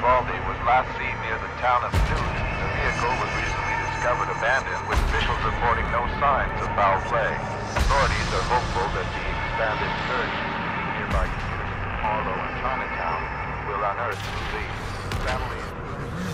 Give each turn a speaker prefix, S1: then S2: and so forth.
S1: Uvalde was last seen near the town of Newt. The vehicle was recently discovered abandoned, with officials reporting no signs of foul play. Authorities are hopeful that the expanded search in nearby communities of Marlow and Chinatown will unearth the lead. Families...